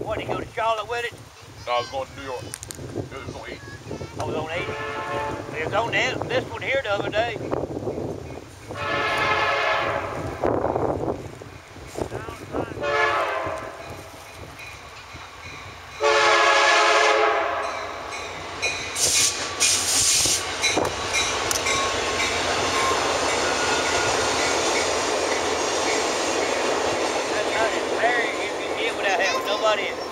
What, did you go to Charlotte with it? No, I was going to New York. It was on 8. I was on 80. It was on this one here the other day. buddies.